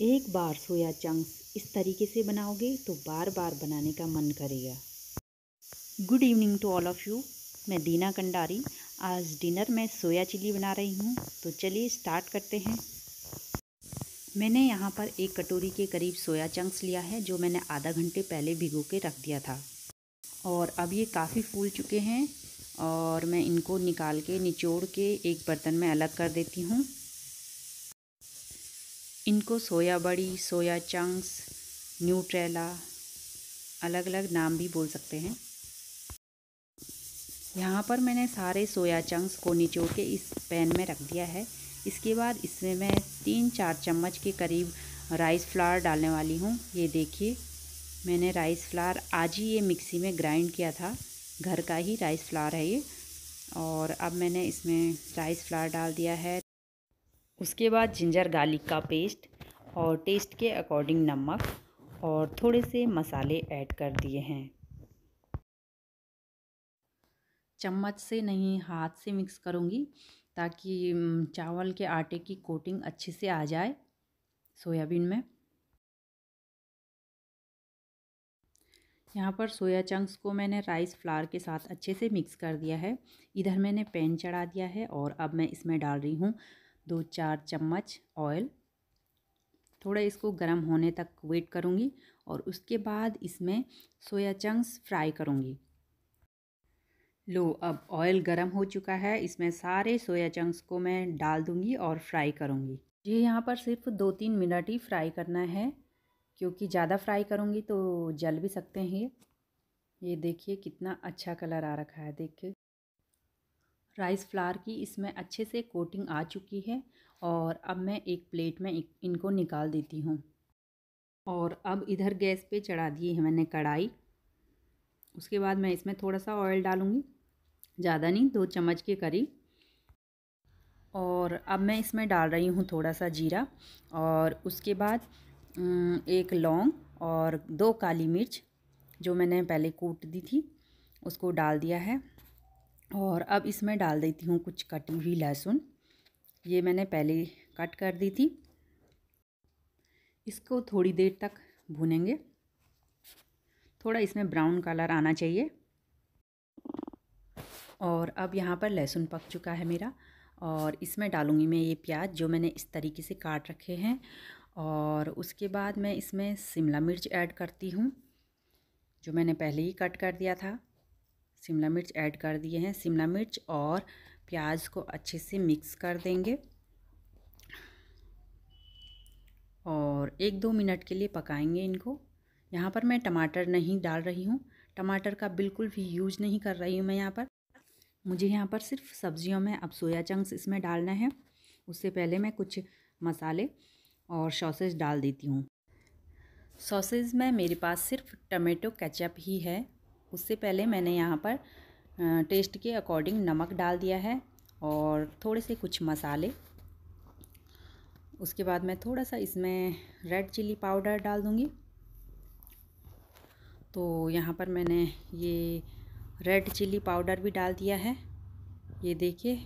एक बार soya chunks इस तरीके से बनाओगे तो बार बार बनाने का मन करेगा। Good evening to all of you मैं दीना कंडारी। आज डिनर में सोया चिली बना रही हूँ तो चलिए स्टार्ट करते हैं। मैंने यहाँ पर एक कटोरी के करीब सोया चंक्स लिया है, जो मैंने आधा घंटे पहले भिगो के रख दिया था। और अब ये काफ़ी फूल चुके हैं, और मैं इनको निकाल के निचोड़ के एक बर्तन में अलग कर देती हूँ। इनको सोया बड़ी, सोया चंक्स, न्यूट्रेला अलग अलग नाम भी बोल सकते हैं। यहाँ पर मैंने सारे सोया चंक्स को निचोड़ के इस पैन में रख दिया है। इसके बाद इसमें मैं तीन चार चम्मच के करीब राइस फ्लावर डालने वाली हूँ। ये देखिए, मैंने राइस फ्लावर आज ही ये मिक्सी में ग्राइंड किया था। घर का ही राइस फ्लावर है ये। और अब मैंने इसमें राइस फ्लावर डाल दिया है। उसके बाद जिंजर गार्लिक का पेस्ट और टेस्ट के अकॉर्डिंग नमक और थोड़े से मसाले ऐड कर दिए हैं। चम्मच से नहीं, हाथ से मिक्स करूँगी ताकि चावल के आटे की कोटिंग अच्छे से आ जाए सोयाबीन में। यहाँ पर सोया चंक्स को मैंने राइस फ्लावर के साथ अच्छे से मिक्स कर दिया है। इधर मैंने पैन चढ़ा दिया है और अब मैं इसमें डाल रही हूँ दो चार चम्मच ऑयल। थोड़ा इसको गर्म होने तक वेट करूँगी और उसके बाद इसमें सोया चंक्स फ्राई करूँगी। लो, अब ऑयल गर्म हो चुका है। इसमें सारे सोया चंक्स को मैं डाल दूँगी और फ्राई करूँगी। ये यहाँ पर सिर्फ़ दो तीन मिनट ही फ्राई करना है, क्योंकि ज़्यादा फ्राई करूँगी तो जल भी सकते हैं। ये ये देखिए कितना अच्छा कलर आ रखा है, देखिए। राइस फ्लावर की इसमें अच्छे से कोटिंग आ चुकी है और अब मैं एक प्लेट में इनको निकाल देती हूँ। और अब इधर गैस पे चढ़ा दिए है मैंने कढ़ाई। उसके बाद मैं इसमें थोड़ा सा ऑयल डालूँगी, ज़्यादा नहीं, दो चम्मच के करीब। और अब मैं इसमें डाल रही हूँ थोड़ा सा जीरा और उसके बाद एक लौंग और दो काली मिर्च जो मैंने पहले कूट दी थी, उसको डाल दिया है। और अब इसमें डाल देती हूँ कुछ कटी हुई लहसुन। ये मैंने पहले कट कर दी थी। इसको थोड़ी देर तक भूनेंगे। थोड़ा इसमें ब्राउन कलर आना चाहिए। और अब यहाँ पर लहसुन पक चुका है मेरा। और इसमें डालूँगी मैं ये प्याज जो मैंने इस तरीके से काट रखे हैं। और उसके बाद मैं इसमें शिमला मिर्च ऐड करती हूँ, जो मैंने पहले ही कट कर दिया था। शिमला मिर्च ऐड कर दिए हैं। शिमला मिर्च और प्याज को अच्छे से मिक्स कर देंगे। और एक दो मिनट के लिए पकाएँगे इनको। यहाँ पर मैं टमाटर नहीं डाल रही हूँ। टमाटर का बिल्कुल भी यूज़ नहीं कर रही हूँ मैं यहाँ पर। मुझे यहाँ पर सिर्फ़ सब्जियों में अब सोया चंक्स इसमें डालना है। उससे पहले मैं कुछ मसाले और सॉसेज डाल देती हूँ। सॉसेज में मेरे पास सिर्फ़ टमेटो केचप ही है। उससे पहले मैंने यहाँ पर टेस्ट के अकॉर्डिंग नमक डाल दिया है और थोड़े से कुछ मसाले। उसके बाद मैं थोड़ा सा इसमें रेड चिली पाउडर डाल दूँगी। तो यहाँ पर मैंने ये रेड चिली पाउडर भी डाल दिया है। ये देखिए,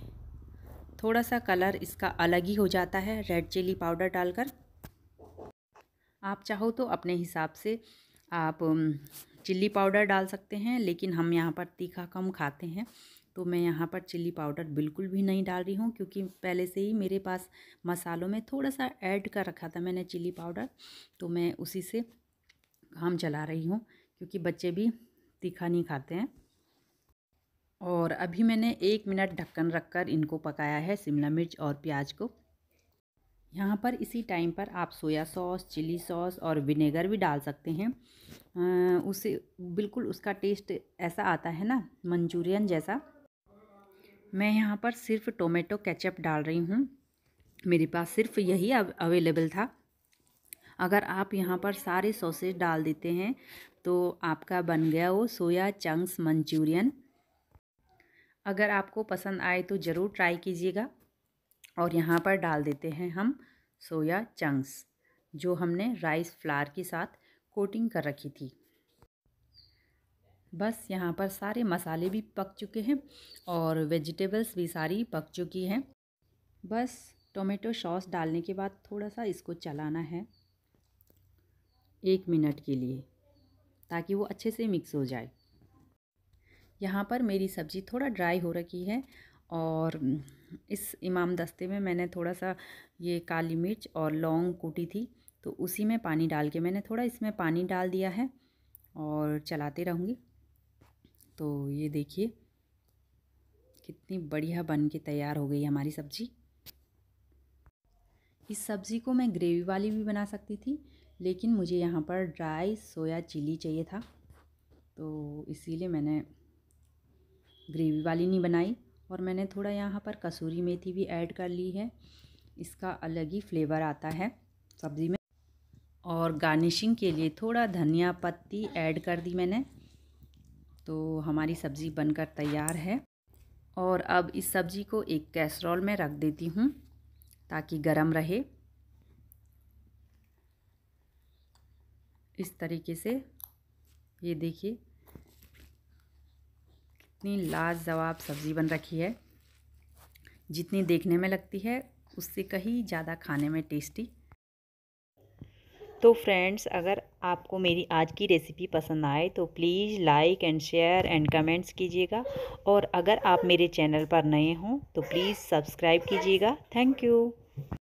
थोड़ा सा कलर इसका अलग ही हो जाता है रेड चिली पाउडर डालकर। आप चाहो तो अपने हिसाब से आप चिल्ली पाउडर डाल सकते हैं, लेकिन हम यहाँ पर तीखा कम खाते हैं। तो मैं यहाँ पर चिल्ली पाउडर बिल्कुल भी नहीं डाल रही हूँ, क्योंकि पहले से ही मेरे पास मसालों में थोड़ा सा ऐड कर रखा था मैंने चिल्ली पाउडर तो मैं उसी से काम चला रही हूँ, क्योंकि बच्चे भी तीखा नहीं खाते हैं। और अभी मैंने एक मिनट ढक्कन रखकर इनको पकाया है, शिमला मिर्च और प्याज को। यहाँ पर इसी टाइम पर आप सोया सॉस चिली सॉस और विनेगर भी डाल सकते हैं। उसे बिल्कुल उसका टेस्ट ऐसा आता है ना, मंचूरियन जैसा। मैं यहाँ पर सिर्फ़ टोमेटो केचप डाल रही हूँ। मेरे पास सिर्फ़ यही अवेलेबल था। अगर आप यहाँ पर सारे सॉसेज डाल देते हैं तो आपका बन गया वो सोया चंक्स मंचूरियन। अगर आपको पसंद आए तो ज़रूर ट्राई कीजिएगा। और यहाँ पर डाल देते हैं हम सोया चंक्स, जो हमने राइस फ्लावर के साथ कोटिंग कर रखी थी। बस यहाँ पर सारे मसाले भी पक चुके हैं और वेजिटेबल्स भी सारी पक चुकी हैं। बस टोमेटो सॉस डालने के बाद थोड़ा सा इसको चलाना है। एक मिनट के लिए, ताकि वो अच्छे से मिक्स हो जाए। यहाँ पर मेरी सब्ज़ी थोड़ा ड्राई हो रखी है और इस इमाम दस्ते में मैंने थोड़ा सा ये काली मिर्च और लौंग कूटी थी। तो उसी में पानी डाल के मैंने थोड़ा इसमें पानी डाल दिया है और चलाते रहूँगी। तो ये देखिए, कितनी बढ़िया बन के तैयार हो गई हमारी सब्ज़ी। इस सब्ज़ी को मैं ग्रेवी वाली भी बना सकती थी, लेकिन मुझे यहाँ पर ड्राई सोया चिली चाहिए था। तो इसीलिए मैंने ग्रेवी वाली नहीं बनाई और मैंने थोड़ा यहाँ पर कसूरी मेथी भी ऐड कर ली है। इसका अलग ही फ्लेवर आता है सब्ज़ी में। और गार्निशिंग के लिए थोड़ा धनिया पत्ती ऐड कर दी मैंने। तो हमारी सब्ज़ी बनकर तैयार है। और अब इस सब्ज़ी को एक कैसरोल में रख देती हूँ ताकि गरम रहे। इस तरीके से ये देखिए, कितनी लाजवाब सब्ज़ी बन रखी है। जितनी देखने में लगती है, उससे कहीं ज़्यादा खाने में टेस्टी तो फ्रेंड्स अगर आपको मेरी आज की रेसिपी पसंद आए तो please like and share and comments कीजिएगा। और अगर आप मेरे चैनल पर नए हों तो प्लीज़ सब्सक्राइब कीजिएगा। Thank you